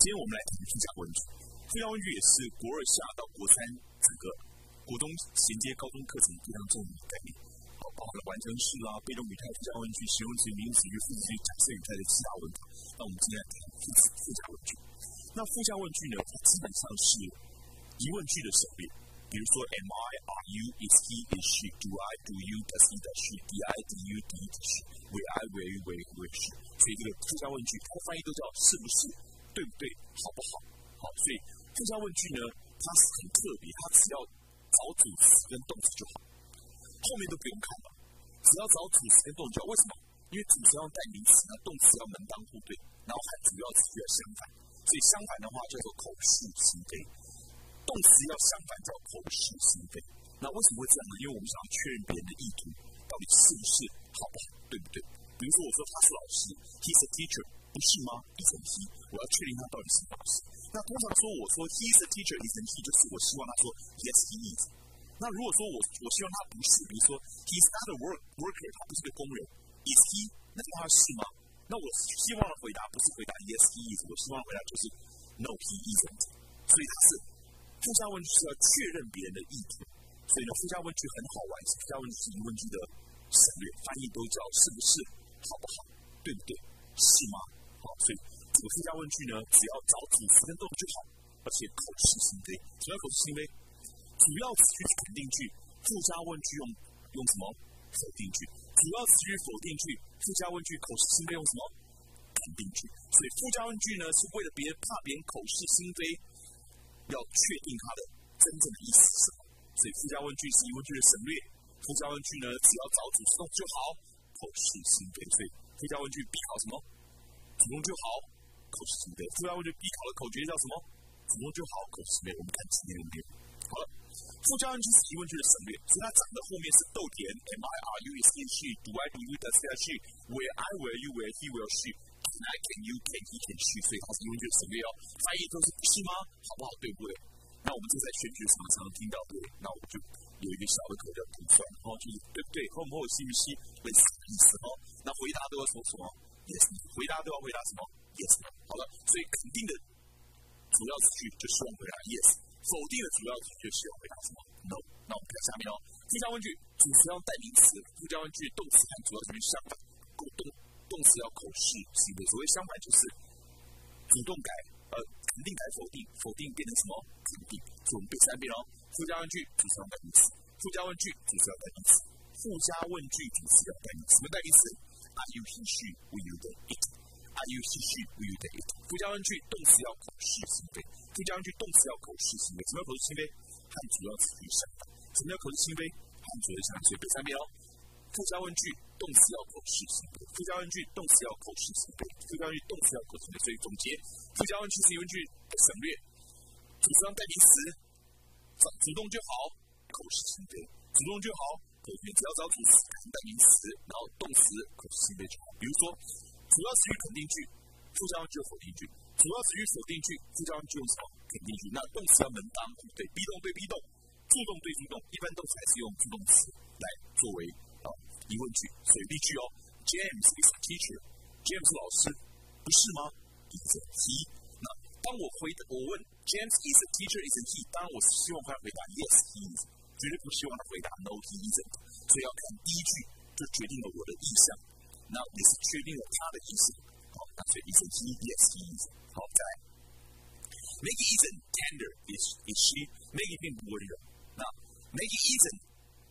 今天我们来谈附加问句。附加问句也是国二下到国三整个国中衔接高中课程非常重要的概念。好，包含了完成式啊、被动语态、附加问句、形容词、名词与副词、假设语态的其他问题。那我们今天来谈附附加问句。那附加问句呢，它基本上是疑问句的省略。比如说，Am I? Are you? Is he? Is she? Do I? Do you? Does he? Does she? Did I? Did you? Did she? Will I? Will you? Will will she? 所以这个附加问句，它翻译都叫是不是、对不对、好不好。好，所以附加问句呢，它是很特别，它只要找主词跟动词就好，后面都不用看了，只要找主词跟动词就好。为什么？因为主词要带名词，那动词要门当户对，然后还主要词要相反。所以相反的话叫做口是心非，动词要相反叫口是心非。那为什么会这样呢？因为我们想要确认别人的意图到底是不是好不好，对不对？比如说我说他是老师，he's a teacher，不是吗？is he？我要确定他到底是不是。那通常说我说 he's a teacher，is he？就是我希望他说 yes he is。那如果说我我希望他不是，比如说 he's not a work worker，他不是个工人，is he？那他是吗？那我希望的回答不是回答 yes he is，我希望回答就是 no he isn't。所以它是附加问句是要确认别人的意图，所以呢附加问句很好玩，附加问句是疑问句的省略，翻译都叫是不是，好不好，对不对，是吗？好，所以这个附加问句呢，只要找主词跟动就好，而且口是心非。什么口是心非？主要词句是肯定句，附加问句用用什么否定句？主要词句否定句，附加问句口是心非用什么肯定句？所以附加问句呢，是为了别人怕别人口是心非，要确定它的真正的意思是什么。所以附加问句是疑问句的省略，附加问句呢，只要找主词动就好，口是心非。所以附加问句必考什么？主动就好，口是心非。附加问句必考的口诀叫什么？主动就好，口是心非。我们看前面两遍。好了，附加问句是疑问句的省略，所以它长的后面是逗点，Am I? Are you? Is he? She? Do I? Do you? Does he? She? Where I? Where you? Where he? Where she? Can I? Can you? Can he? Can she? 所以它是疑问句的省略哦。翻译都是不是吗？好不好？对不对？那我们这在选举场常听到对，那我们就有一个小的口叫图算，然后就是对不对？或或是不是类似的意思哦？那回答都要说什么？Yes。回答都要回答什么？Yes。好了，所以肯定的主要词句就希望回答 Yes，否定的主要词句就希望回答什么？No。那我们看下面哦，附加问句主词要带名词，附加问句动词和主要词句相反，动动词要口是心非。所谓相反就是主动改呃肯定改否定，否定变成什么肯定？所以我们背三遍哦。附加问句主词要带名词，附加问句主词要带名词，附加问句主词要带名词。什么代名词？Are you he she will you they it? Are you he she will you they it? 附加问句动词要口是心非，附加问句动词要口是心非。什么叫口是心非？和主要词句相反。什么叫口是心非？和主要词句。背三遍哦。附加问句动词要口是心非，附加问句动词要口是心非，附加问句动词要口是心非。所以总结，附加问句是疑问句的省略，主词要带名词，主动就好，口是心非，主动就好，口是只要找主词带名词，然后动词口是心非就好。比如说，主要词语肯定句，附加句否定句，主要词语否定句，附加句用什么肯定句？那动词要门当户对，be 动对 be 动，助动对助动，一般动词还是用助动词来作为啊疑问句。所以例句哦，James is a teacher，James 老师，不是吗？Is he？那当我回我问 James is a teacher，isn't he？当然我希望他回答 yes he is，绝对不希望他回答 no he isn't。所以要看第一句就决定了我的意向，那也是确定了他的意思。好，那所以 isn't he yes he is。好，再来，Maggie isn't tender is is she Maggie 并不温柔。那 Maggie isn't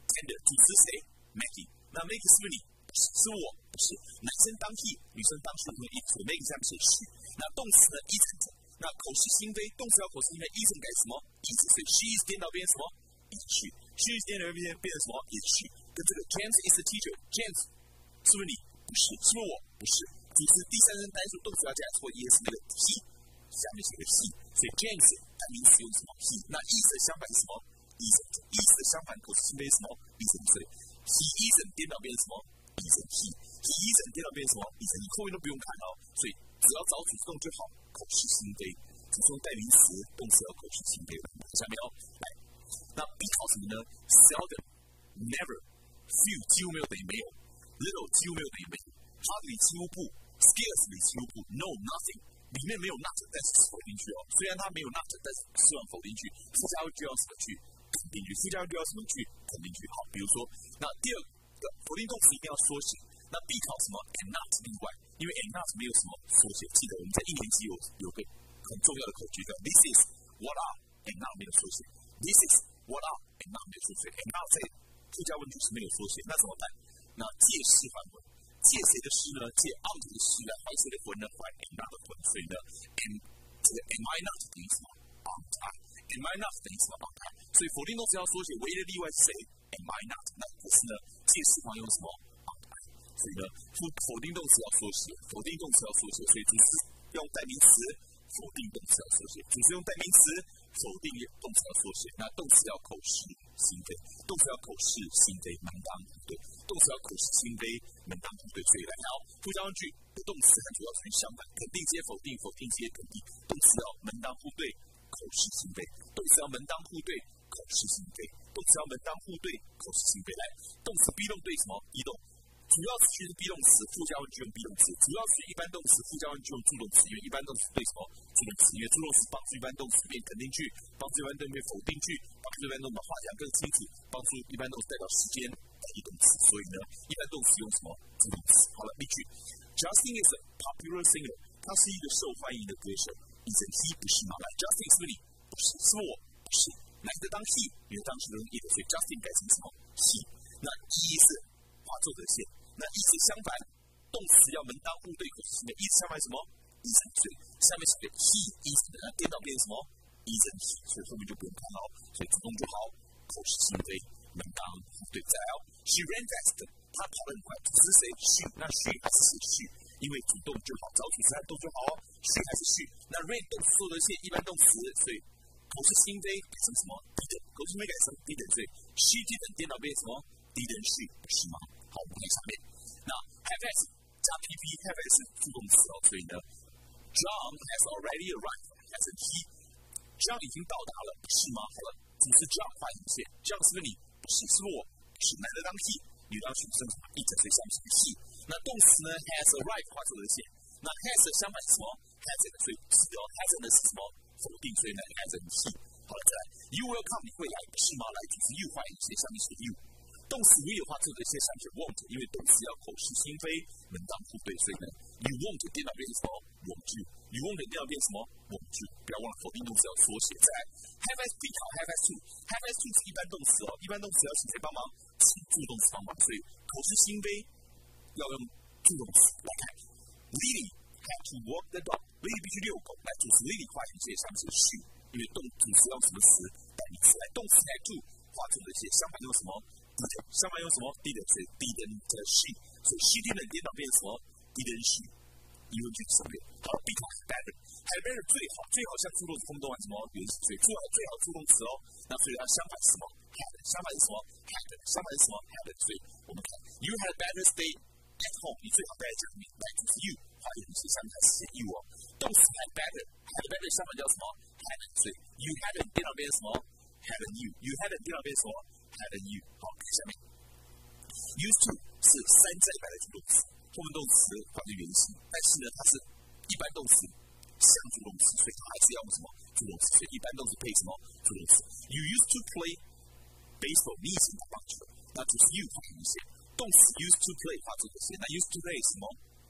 tender 主词谁？Maggie。那 Maggie 是不是你？是我，不是。男生当 he，女生当 she，用 it。Maggie 下面是 she。那动词呢？isn't。那口是心非，动词要口是心非，isn't 改什么？is。所以 she is 颠倒变成什么？is she。She is 变成什么？is。跟这个 James is a teacher，James 是不是你？不是，是不是我？不是。主词第三人单数动词要加错 es 那个 he，下面是个 he，所以 James 它名词用什么 he？那 is 的相反是什么？isn't，is 的相反口是心非是什么？isn't，所以 he isn't 颠倒变成什么？isn't he，he isn't 颠倒变成什么？isn't he，后面都不用看哦，所以只要找主动就好，口是心非，主动代名词，动词要口是心非。下面哦，来，那必考什么呢？Seldom，never，few 几乎没有等于没有，little 几乎没有等于没有，hardly 几乎不。Scarcely 几乎不，No nothing 里面没有 not，但是否定句哦。虽然它没有 not，但是是用否定句。附加句要什么句？肯定句。附加句要什么句？肯定句。好，比如说，那第二个否定动词一定要缩写。那必考什么？and not 例外，因为 and not 没有什么缩写。记得我们在一年级有有个很重要的口诀叫 This is what are and not 没有缩写。This is what are and not 没有缩写。and not 在附加问题是没有缩写，那怎么办？那借势换文，借谁的势呢？借 out 的势来换谁的魂呢？换 and not 的魂。所以呢，and 这个 am I not 等于什么？on time？am I not 等于什么？on time？所以否定动词要缩写，唯一的例外是谁？am I not？那可是呢，借势换用什么？on time？所以呢，否否定动词要缩写，否定动词要缩写，所以主词用代名词，否定动词要缩写，主词用代名词，否定动词要缩写。那动词要口是心非，动词要口是心非，门当户对。动词要口是心非，门当户对。所以来好，附加问句动词和主要是相反，肯定接否定，否定接肯定。动词要门当户对，口是心非。动词要门当户对，口是心非。动词要门当户对，口是心非。来，动词 be 动对什么？be 动。主要词句是 be 动词，附加问句用 be 动词。主要词一般动词，附加问句用助动词。因为一般动词对什么？助动词。因为助动词帮助一般动词变肯定句，帮助一般动词变否定句，帮助一般动词把话讲更清楚，帮助一般动词代表时间代替动词。所以呢，一般动词用什么？助动词。好了，例句：Justin is a popular singer。他是一个受欢迎的歌手。Isn't he？不是吗？来，Justin 是不是你？不是，是我。是，难得当 he，因为当时容易的，所以 Justin 改成什么？he。那 is 画作者线。那意思相反，动词要门当户对，口是心非。意思相反什么？isn't 所以下面是个 he is 的，颠倒变成什么？isn't 所以后面就不用看了。所以主动就好，口是心非，门当户对。再来，she ran fast，她跑得很快。主是谁？she，那 she 还是？she，因为主动就好，找主词动就好。she 还是 she，那 ran 动词做的是一般动词，所以口是心非改成什么？did，口是心非改成 didn't，所以 she didn't 颠倒变成什么？didn't she，是吗？好，我们看下面。那 have has 加 pp have has 是助动词哦，所以呢，John has already arrived，hasn't he？John 已经到达了，不是吗？好了，主词 John 换一些，John 是不是你？不是，是我，是男的当 he，女的当选什么？一整对相是 he。那动词呢？has arrived 画出了线，那 has 相反是什么？hasn't，所以是哦，hasn't 是什么？否定，所以呢，hasn't he。好了，再来，You will come，你会来，不是吗？来，主词 you 换一些，下面是 you。动词 will 话做的一些上去 won't，因为动词要口是心非，门当户对，所以呢，you won't 颠倒变什么？won't you？you won't 颠倒变什么？won't you？不要忘了否定动词要缩写。再来，have as 比考 have as to，have as to 是一般动词哦，一般动词要请谁帮忙？请助动词帮忙，所以口是心非要用助动词来看。Lily had to walk the dog，Lily 必须遛狗。来，主词 Lily 画一些上面是 she，因为动主词要什么词？代名词。来，动词 had to 画成这些，相反用什么？相反用什么？didn't 所以 didn't she，所以 she didn't 颠倒变成什么？didn't she？疑问句省略。好，because better，have better 最好，最好像助动词动完什么？原始最最好最好助动词哦。那所以它相反是什么？had 相反是什么？had 相反是什么？had 所以我们看，you had better stay at home，你最好待在家里面。来就是 you，话语是相反是 you 哦。动词 had better，had better 相反叫什么？had 所以 you hadn't 颠倒变成什么？hadn't you？you hadn't 颠倒变成什么 ？had you 好，下面，used to 是山寨版的助动词，后面动词放在原形，但是呢，它是一般动词像助动词，所以它还是要用什么？助动词？所以一般动词配什么？助动词？You used to play baseball，你以前打棒球，那就是 you 放在原形，动词 used to play 画这个线，那 used to play 什么？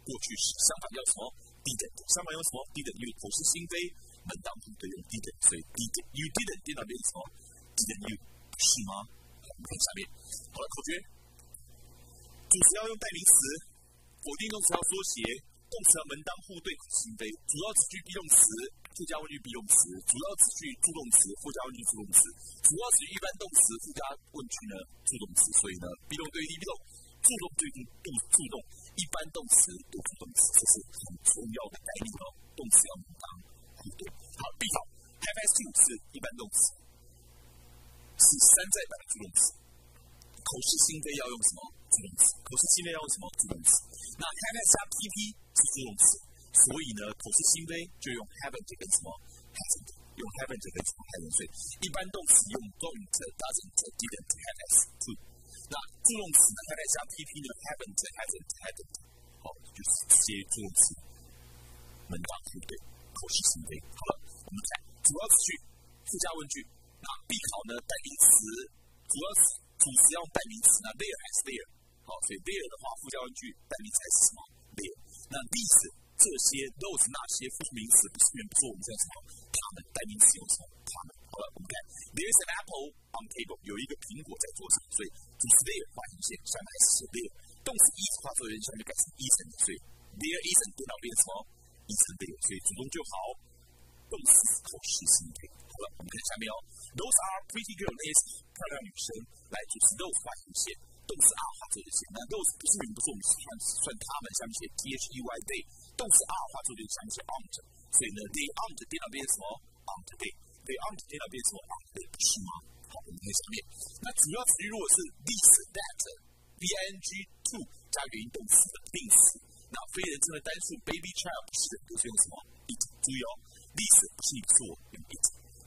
过去式，相反要什么？didn't，相反用什么？didn't，因为口是心非，门当户对用 didn't，所以 didn't，you didn't 颠倒变成什么？didn't you 是吗？看下面，好了，口诀：主词要用代名词，否定动词要缩写，动词要门当户对，心非。主要词句 be 动词，附加问句 be 动词，主要词句助动词，附加问句助动词，主要词一般动词，附加问句呢助动词。所以呢，be 动对应 be 动，助动对应助助动，一般动词对助动词，这是很重要的概念哦。动词要门当户对。好，be 好，have as to 是一般动词。是山寨版的助动词，口是心非要用什么助动词？口是心非要用什么助动词？那 have 加 pp 是助动词，所以呢，口是心非就用 haven't 跟什么 hasn't，用 haven't 跟什么 hasn't。所以一般动词用 don't、doesn't、didn't、has、to。那助动词呢，have 加 pp 呢，haven't、hasn't、hadn't，好，就是直接助动词。门当户对，口是心非。好了，我们看主要词句、附加问句。那必考呢？代名词主要是主词要代名词，那 there 还是 there？好，所以 there 的话，附加问句代名词还是什么？there。那 these 这些 those 那些副名词不是原不是我们叫什么？他们代名词用什么？他们。好了，我们看 there is an apple on table，有一个苹果在桌上，所以主词 there 画横线，下面还是 there。动词 is 画作人，下面改成 isn't，所以 there isn't 电脑变成？isn't there，所以主动就好，动词口是心非。好了，我们看下面哦。Those are pretty girls，那些漂亮女生。来，主词 those 画横线，动词 are 画作人线。那 those 不是你们不是我们算算他们，下面写 t h e y they，动词 are 画作人线，下面写 aren't，所以呢，they aren't 电脑变成什么？aren't they？they aren't 电脑变成什么？aren't they？不是吗？好，我们看下面。那主要词语如果是 this that。b i n g to 加原因动词的定词，那非人称的单数 baby child 不是都是用什么 it？注意哦，this 不是你不是我用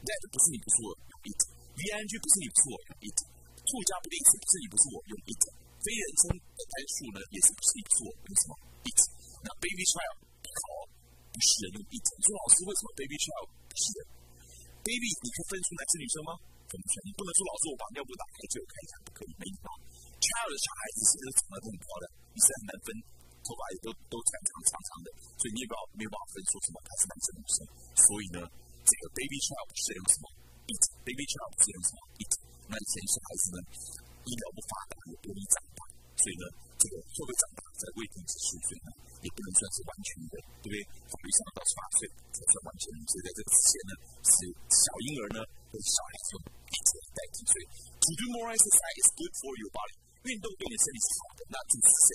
That 不是你不是我用 it，v i n g 不是你不是我用 it，to 加不定词不是你不是我用 it，非人称的单数呢也是不是你不是我用什么 it？那 baby child 好不是人用 it，你说老师为什么 baby child 不是人？baby 你可以分出来是女生吗？分不出来，你不能说老师我把尿布打开就有看一下，不可以，没礼貌。child 的小孩子其实长得都很漂亮，也是很难分，头发也都都长长长长的，所以你也不没有办法分出什么他是男生女生。所以呢，这个 baby child 是用什么？it，baby child 是用什么？it。那以前小孩子呢，医疗不发达，也不容易长大，所以呢，这个会不会长大在未定之数，所以呢，也不能算是完全的，对不对？法律上到十八岁才算完全。所以在这个之前呢，是小婴儿呢，或者小孩子用 it 代替。所以 to do more exercise is good for your body。运动对你身体是好的，那主词谁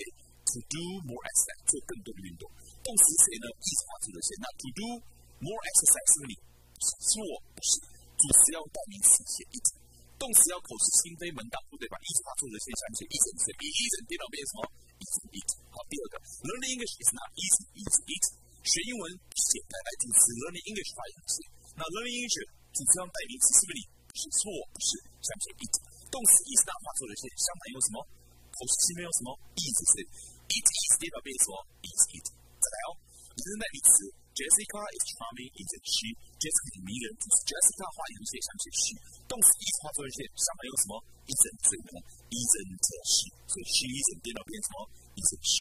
？To do more exercise，做更多的运动。动词谁呢？意思化做的谁？那 To do more exercise 是你，是我，不是。主词要用代名词写 it，动词要口是心非，门当户对，把意思化做的先想起 it，所以 it 电脑变什么？it it。好，第二个，Learning English is not easy, it's it。学英文简单，来主词 Learning English 发音是。那 Learning English 主词用代名词是不是你？是错，不是，想起 it。动词意思大化做的是相反用什么？口是心非用什么？意思是 it is 代表变什么？is it。再来哦，你是代名词 Jessica is charming isn't she？Jessica 迷人，就是 Jessica 化用写相写 she。动词意思化做的是相反用什么？isn't 所以呢？isn't she，所以 she isn't 变到变什么？isn't she。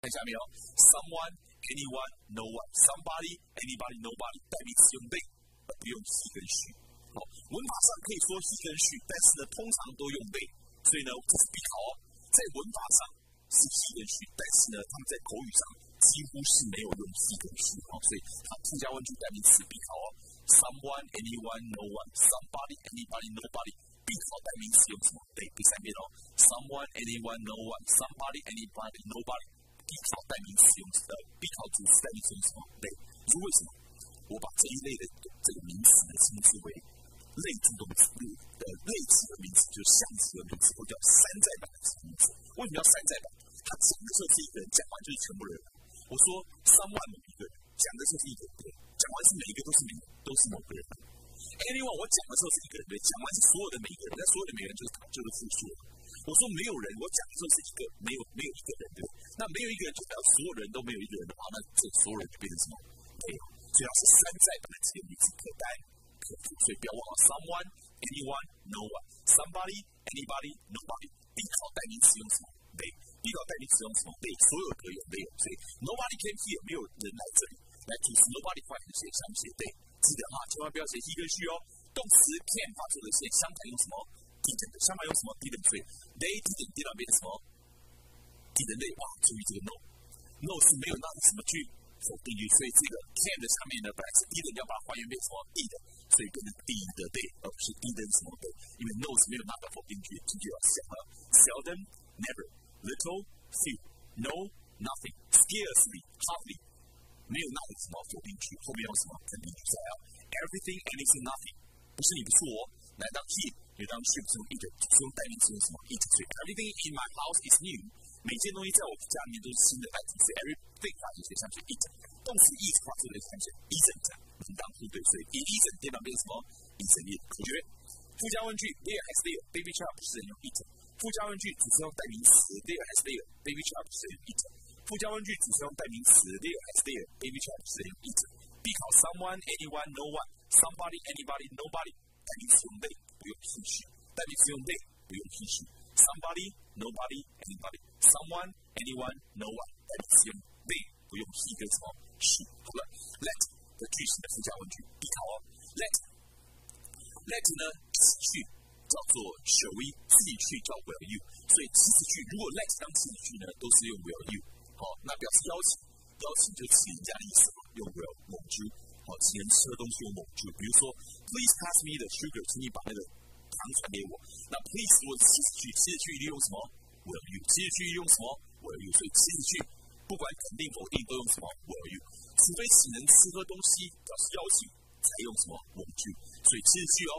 看下面哦，someone anyone no one somebody anybody nobody 代名词用 they，而不用 he 跟 she。文法上可以说 he 跟 she，但是呢，通常都用 they，所以呢，这是必考哦。在文法上是 he 跟 she，但是呢，他们在口语上几乎是没有用 he 跟 she 哦，所以它附加问句代名词必考哦。Someone, anyone, no one, somebody, anybody, nobody，必考代名词用什么？they。第三遍哦。Someone, anyone, no one, somebody, anybody, nobody，必考代名词用呃，必考主词代名词用什么？they。你说为什么？我把这一类的所有的美元就是就是复数。我说没有人，我讲的时候是一个没有没有一个人，对不对，那没有一个人就表示所有人都没有一个人的话，那这所有人就变成什么？没有。只要是山寨版的这个名词可代可复，所以不要忘了 someone, anyone, no one, somebody, anybody, nobody。必考代名词用什么？they。必考代名词用什么？they。所有可有没有？所以 nobody came here，没有人来这里。来主词 nobody 换成写相写 they。记得哈，千万不要写 he 跟 she 哦。动词 can 发出的写相反用什么 ？didn't。相反用什么？didn't。所以 they didn't 第二变什么？didn't they？哇，注意这个 no。no 是没有那是什么句？否定句，所以这个 can 的上面呢，本来是 d 的，要把它还原变成 d 的，所以变成 d 的 day，而不是 d 的什么 day，因为 no 是没有那个否定句，这就要想了，seldom, never, little, few, no, nothing, scarcely, hardly，没有那个什么否定句，后面用什么肯定句在啊？everything, anything, nothing，不是你不是我，来当 he， 也当 she，不是用 it，是用代名词用什么 it，所以 everything in my house is new。每件东西在我家里面都是新的，代替是 everything 发就写上去 it，动词 is 发就写上去 isn't，门当户对，所以 it isn't 电脑变成什么？isn't it？口诀，附加问句 there has there，baby child 不是人用 it，附加问句主词用代名词 there has there，baby child 不是人用 it， 附加问句只是用代名词 there 还是 there，baby child 是用一直。Because someone, anyone, no one, somebody, anybody, nobody， 代名词用 they 不用必须，代名词用 they 不用必须。Somebody, nobody, anybody, someone, anyone, no one，代名词用 they 不用 he 跟什么 she。好了，let 的句型的附加问句，比考哦。Let let 呢，去叫做 shall we，自己去叫 will you。所以祈使句如果 let 当祈使句呢，都是用 will you。好，那表示邀请，邀请就请人家的意思，用 will 蒙住。好，请人吃的东西用蒙住。比如说，Please pass me the sugar，请你把那个糖传给我。那 Please 如果祈使句，祈使句利用什么？will you。祈使句用什么？will you。所以祈使句不管肯定否定都用什么？will you。除非请人吃喝东西表示邀请。才用什么文句？所以其实句哦，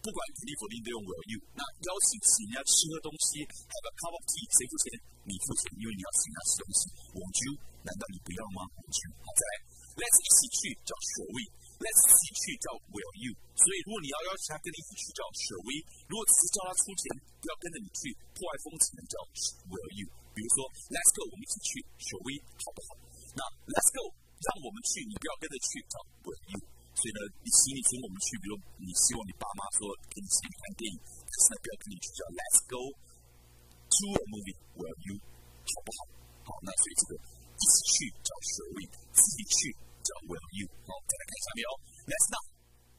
不管肯定否定都用 will you。那邀请请人家吃喝东西，have a cup of tea，谁付钱？你付钱，因为你要请人家吃东西。文句难道你不要吗？文句好，再来，let's 一起去叫 shall we，let's 一起去叫 will you。所以如果你要邀请他跟你一起去叫 shall we，如果只是叫他出钱，不要跟着你去破坏风情的叫 will you。比如说，let's go，我们一起去，shall we，好不好？那 let's go，让我们去，你不要跟着去叫 will you。所以呢，你请你请我们去，比如你希望你爸妈说跟你一起看电影，可是呢不要跟你去叫 Let's go to a movie will you，好不好？好，那所以这个一起去叫 Shall we，自己去叫 Will you。好，再来看下面哦。Let's not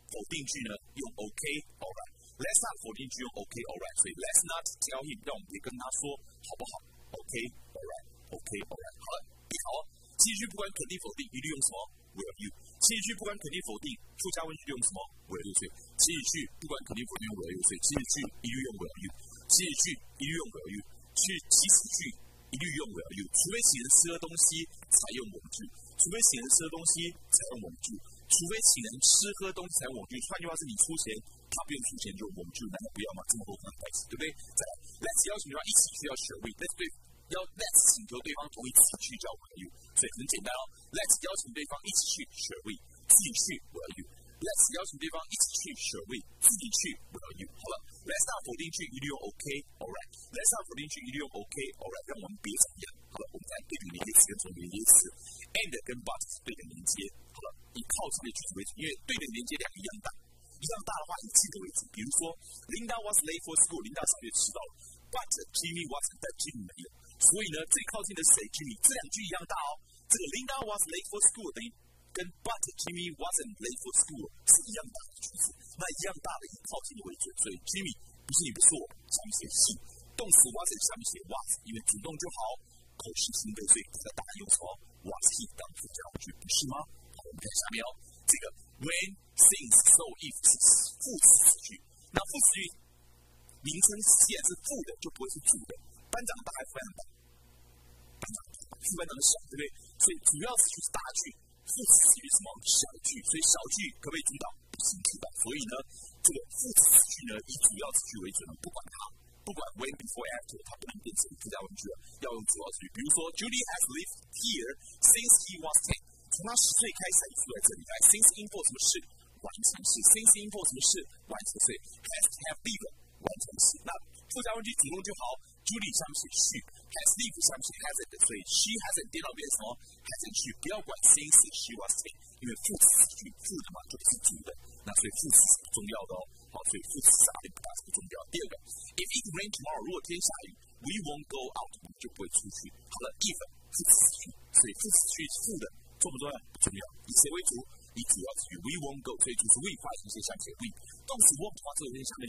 否定句呢用 OK alright。Let's not 否定句用 OK alright。所以 Let's not tell him 让我们别跟他说好不好？OK alright OK alright。好了，别好。继续不管肯定否定，一律用什么 Will you。七句不管肯定否定，附加问句用什么？will you？七句不管肯定否定用 will you？七句一律用 will you。七句一律用 will you。去祈使句一律用 will you。除非请人吃了东西才用文句，除非请人吃东西才用文句，除非请人吃喝东西才用文句。换句话是你出钱，他不用出钱就用文句，难道不要吗？这么多可能关系，对不对？再来，let's 邀请对方一起去要学会，let's 对要 let's 请求对方同意一起去叫 will you。所以很简单哦，Let's 邀请对方一起去学位，自己去 will you。Let's 邀请对方一起去学位，自己去 will you。好了，Let's not 否定句一律用 OK，Alright。Let's not 否定句一律用 OK，Alright。让我们别怎么样？好了，我们再对比连接词跟从连接词，and 跟 but 是对等连接。好了，以靠近的句子为主，因为对等连接两个一样大，一样大的话以这个为主。比如说，Linda was late for school，琳达上学迟到了，but Jimmy wasn't，但 Jimmy 没有。所以呢，最靠近的是 Jimmy，这两句一样大哦。这个 Linda was late for school 等于跟 But Jimmy wasn't late for school 是一样大的句子。那一样大的以靠近的为准，所以 Jimmy 不是你不是我，下面写是动词 wasn't 下面写 was，因为主动就好，口是心非，所以这个答案用什么 was he 当附加句，不是吗？好，我们看下面哦，这个 when things so if 是副词句，那副词句名称既然是副的，就不会是主的。班长大还是班长？班长副班长的小，对不对？所以主要词句是大句，副词词句什么小句？所以小句可不可以主导？不行主导。所以呢，这个副词词句呢以主要词句为准，不管它，不管 when before after，它不能变成附加问句，要用主要句。比如说，Julie has lived here since he was ten，从他十岁开始住在这里。来，since in for 什么事？完成式。since in for 什么事？完成式。has have lived 完成式。那附加问句主动就好。Julie 下面写 she，has lived 下面写 hasn't，所以 she hasn't 颠倒变什么？hasn't she？不要管 since she was ten，因为副词句副的嘛就是主的，那所以副词是重要的哦。好，所以副词啥的不大是不重要。第二个，if it rain tomorrow，如果天下雨，we won't go out，我们就不会出去。好了，if 副词句，所以副词句副的重不重要？不重要。以谁为主？以主要词句 we won't go，所以主词 we 发型写下面写 we，动词 won't 发这个下面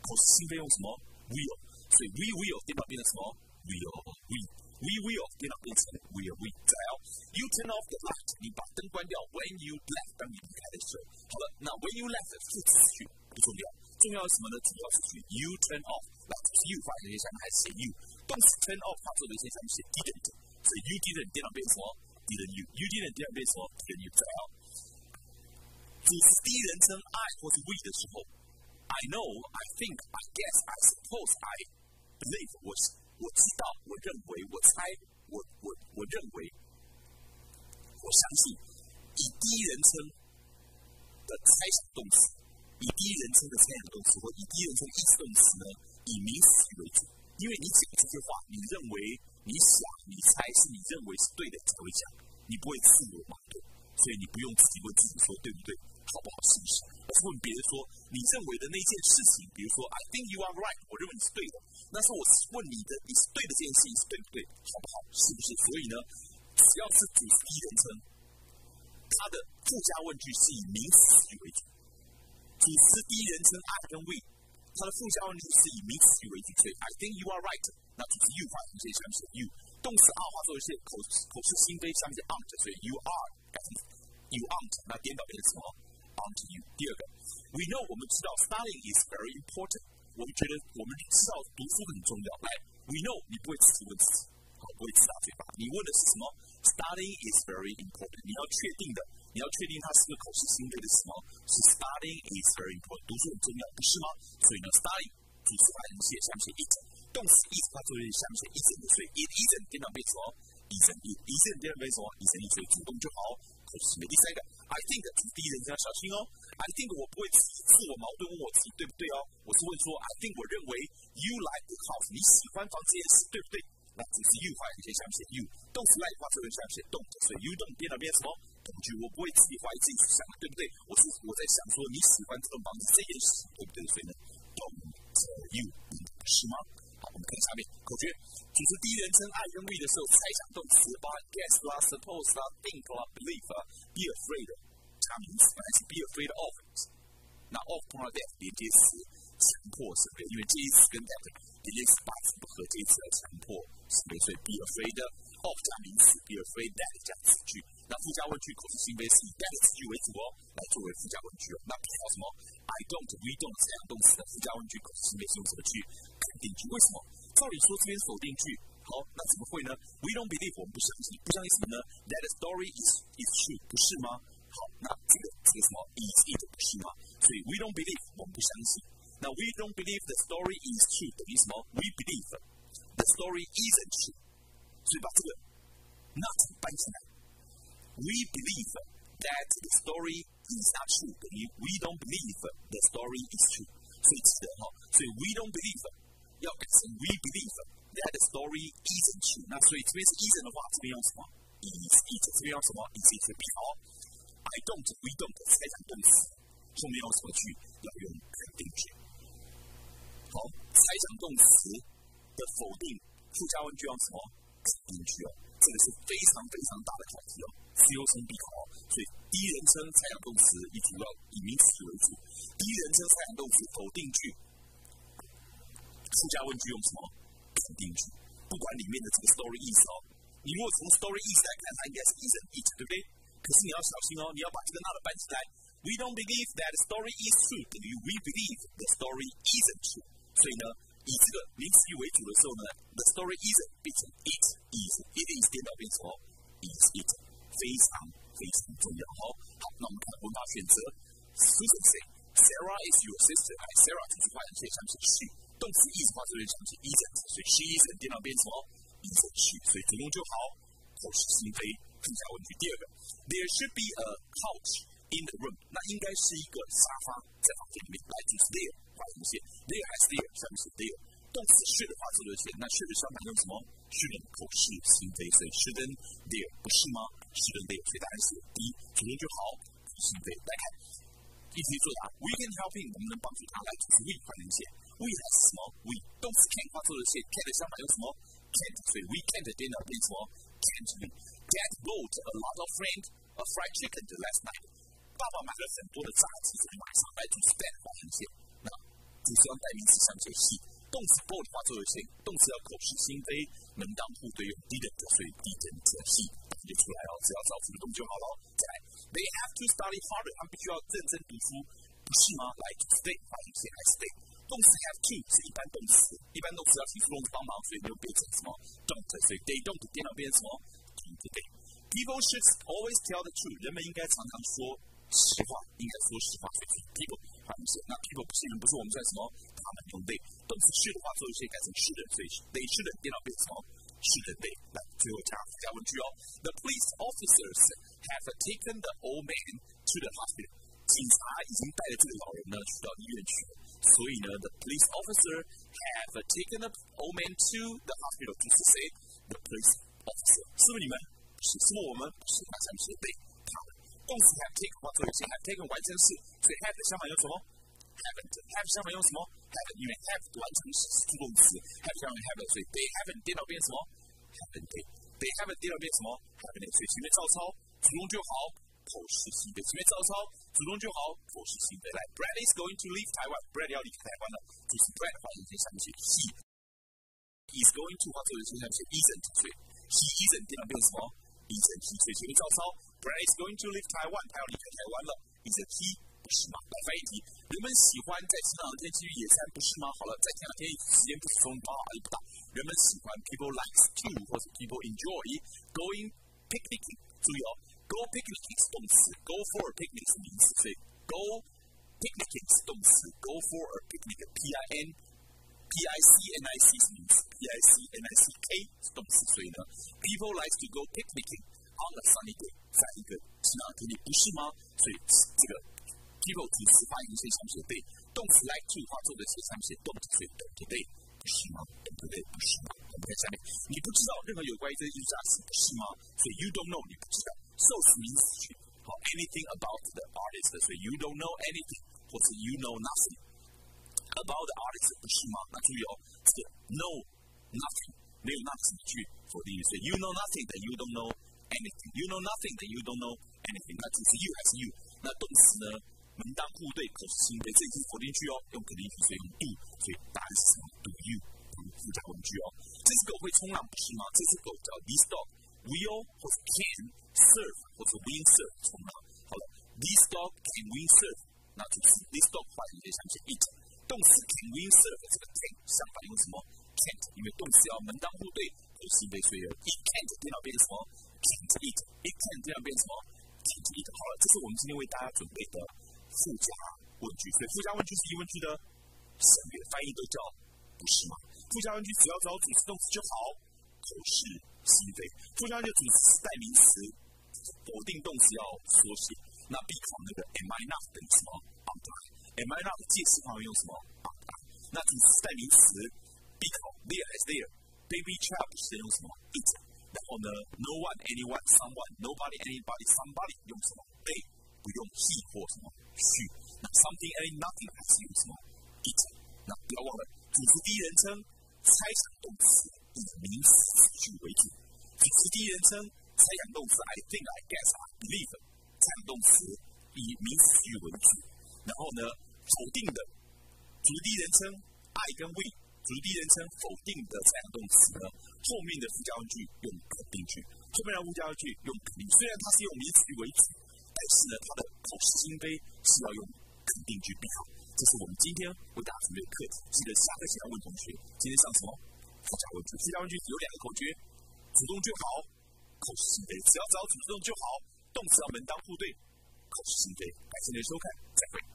口是心非用什么？will。所以 we will 电脑变成什么？will we we will 电脑变成 will we。再来哦，you turn off the light，你把灯关掉。When you left，当你离开的时候。好了，那 when you left 副词句不重要，重要是什么呢？主要词句 you turn off，那是 you 发音下面还是写 you，动词 turn off 发作的现下面写 didn't，所以 you didn't 电脑变成什么？didn't you，you didn't 电脑变成什么？didn't you。再来哦，主词第一人称 I 或是 we 的时候，I know，I think，I guess，I suppose，I。believe 我 我知道，我认为，我猜，我我我认为，我相信，以第一人称的猜想动词，以第一人称的猜想动词，或以第一人称意思动词呢，以名词为主。因为你讲这句话，你认为你想、你猜是你认为是对的才会讲，你不会自我矛盾，所以你不用自己问自己说对不对，好不好，是不是？而是问别人说你认为的那件事情，比如说 I think you are right，我认为你是对的，那是我问你的你是对的这件事情是对不对，好不好，是不是？所以呢，只要是主第一人称，它的附加问句是以名词语为主，主词第一人称 I 跟 we，它的附加问句是以名词语为主，所以 I think you are right。那主词 you 化成这些下面写 you，动词 are 化作一些口口是心非下面写 aren't，所以 you are 改成 you aren't，那颠倒变成什么第二个，we know 我们知道 studying is very important，我们觉得我们知道读书很重要。来，we know 你不会自己问自己，好不会自答嘴巴，你问的是什么？Studying is very important，你要确定的，你要确定它是个口是心非的什么？是 studying is very important，读书很重要，不是吗？所以呢，study 主词化成写下面写 it。动词 is 它作为下面写 isn't，所以 it isn't 颠倒变成 isn't it isn't 颠倒变成 isn't it，所以主动就好。第三个，I think 第一人称要小心哦。I think 我不会自自我矛盾问我自己对不对哦，我是问说 I think 我认为 you like the house，你喜欢房这件事对不对？那只是 you 话，你先想写 you，动词 like 化这边下面写 don't，所以 you don't 颠倒变什么？动句我不会自己怀疑自己去想的对不对？我是我在想说你喜欢这栋房子这件事对不对？所以呢，don't you 是吗？我们看下面口诀，组词第一人称 I 跟 we 的时候，猜想动词把 guess 啦、suppose 啦、think 啦、believe 啦，be afraid 加名词，本来是 be afraid of，那 of 碰到 that 连接词，强迫是不是？因为这一词跟 that 连接词八字不合，这一词要强迫是不是？所以 be afraid of 加名词，be afraid that 加词句，那附加问句口是心非是以 that 词句为主哦，来作为附加问句哦。那比较什么 ？I don't、we don't 这样动词的附加问句口是心非是用什么句？定句为什么？照理说这边否定句，好，那怎么会呢？We don't believe 我们不相信，不相信什么呢？That story is is true 不是吗？好，那这个这个什么 is it 不是吗？所以 We don't believe 我们不相信。那 We don't believe the story is true 等于什么？We believe the story isn't true。所以把这个 not 搬起来。We believe that the story is not true 等于 We don't believe the story is true。所以记得哈，所以 We don't believe。要改成 we believe that story isn't true。那所以这边是 isn't 的话，这边用什么？is it 这边用什么？is it 比好？I don't we don't 猜想动词，后面用什么句？要用肯定句。好，猜想动词的否定附加问句用什么？肯定句哦。 这个是非常非常大的考题哦，是优先必考。所以第一人称猜想动词以主要以名词为主，第一人称猜想动词否定句。附加问句用什么？肯定句。不管里面的这个 story 意思哦，你如果从 story 意思来看，它应该是 isn't it，对不对？可是你要小心哦，你要把这个 not 搬起来。We don't believe that story is true，等于 we believe the story isn't true。所以呢，以这个名词为主的时候呢，the story isn't 变成 it is，it is 颠倒变成 is it，非常非常重要。好，好，那我们看文法选择。Susan say，Sarah is your sister。哎，Sarah 这句话也可以像是 she。动词 is 话这边讲是 isn't，所以 she isn't 电脑变成什么？isn't she，所以主动就好，口是心非，更加问题。第二个，there should be a couch in the room，那应该是一个沙发在房间里面。来，主词 there 画什么线？there 还是 there，下面是 there。动词 should 画这个线，那 should 相反用什么 ？shouldn't 口是心非，所以 shouldn't there 不是吗？shouldn't there，所以答案是 D，主动就好，心非。来看，一题作答，we can help him，能不能帮助他？来，主词 we 换成线。we 还是什么？we 动词 can 化作的是 can 的相反用什么？can't，所以 we can't 电脑变成什么？can't we Dad bought a lot of friend a fried chicken last night。爸爸买了很多的炸鸡，所以马上来主词 that 发现那主词用代名词相接系， 动词 bought 化作的是动词要口是心非，门当户对用 didn't，所以 didn't 系就出来了，只要找主动就好了。再来，They have to study harder，他们必须要认真读书，不是吗？来，stay 发现还是 stay。动词 have to 是一般动词，一般动词要提出动词帮忙，所以没有变成什么 don't，所以 they don't 电脑变成什么 they。People should always tell the truth，人们应该常常说实话，应该说实话。所以 people 反正是那 people 不是人，不是我们算什么，他们用 they。动词 should 的话，做一些改成 should，所以 they should 电脑变成什么 should they。来，最后加加问句哦。The police officers have taken the old man to the hospital。警察已经带着这个老人呢去到医院去了。所以呢，the police officer have taken the old man to the hospital，就是谁？The the police officer，是不是你们？是，是不是我们？是，那下面写对，他们。动词 have taken 或者是 have taken 完成式， 所以 have 的相反用什么？haven't，have 相反用什么？haven't，因为 have 完成式是助动词，have 相反 have，所以 they haven't 颠倒变什么？haven't，they haven't 颠倒变什么？haven't，所以前面照抄，主动就好，口是心非，前面照抄，主动就好，口是心非。来，Brad is going to leave Taiwan，Brad 要离开台湾了，就是 Brad 的话，直接下面写 he is going to 或者是下面写 isn't，所以 he isn't 颠倒变什么？isn't he，所以前面照抄，Brad is going to leave Taiwan，他要离开台湾了，isn't he？ 不是吗？来翻译题，人们喜欢在晴朗的天气去野餐，不是吗？好了，在晴朗天气时间不是从八而不大，人们喜欢 people likes to 或者 people enjoy going picnicking，注意哦，go picnicking 是动词，go for a picnic 是名词，所以 go picnicking 是动词，go for a picnic p i n p i c n i c 是名词，p i c n i c k 是动词，所以呢，people likes to go picnicking on a sunny day，在一个晴朗的天气，不是吗？所以这个。 people 主词发音是上写对，动词 like to 话做的是上写动词，所以对不对？不是吗？对不对？不是吗？我们看下面，你不知道任何有关于这个艺术家是不是吗？所以 you don't know 你不知道，受词名词句，好 anything about the artist，所以 you don't know anything，或者 you know nothing about the artist 不是吗？那注意哦，这个 know nothing 没有那什么句否定语，所以 you know nothing that you don't know anything，you know nothing that you don't know anything，那只是 you 还是 you？那动词呢？ 门当户对，口是心非，这已经否定句哦。用肯定句，所以用 do，所以答案是？Do you？附加问句哦。这只狗会冲浪，不是吗？这只狗叫 this dog will 或者 can serve 或者 will serve 冲浪。好了，this dog can will serve，那就是 this dog 换一个想成 it。动词 can will serve 这个 can 相反用什么？can't，因为动词要门当户对，口是心非，所以 it can't 电脑变成什么？can't it，it can't 电脑变成什么？can't it。好了，这是我们今天为大家准备的。附加问句，所以附加问句是疑问句的省略，翻译都叫不是吗？附加问句只要找主词动词就好，口是心非。附加问句主词是代名词，否定动词要缩写。那 be 考那个 am I not 等于什么？am I not 介词旁边用什么？那主词是代名词，be 考 there is there，baby child 是用什么？it。然后呢，no one anyone someone nobody anybody somebody 用什么？they。不用 he 或什么 she，那 something and nothing 还是用什么 it。那不要忘了，主词第一人称猜想动词以名词句为主，主词第一人称猜想动词 I think I guess I believe 猜想动词以名词句为主。然后呢，否定的主词第一人称 I 跟 we，主词第一人称否定的猜想动词呢，后面的附加问句用肯定句，后面的附加问句用肯定。虽然它是用名词句为主。但是呢，它的口是心非是要用肯定句比好。这是我们今天为大家准备的课题。记得下课前要问同学，今天上什么？附加问句。附加问句有两个口诀：主动就好，口是心非。只要找主动就好，动词要门当户对，口是心非。感谢您的收看，再会。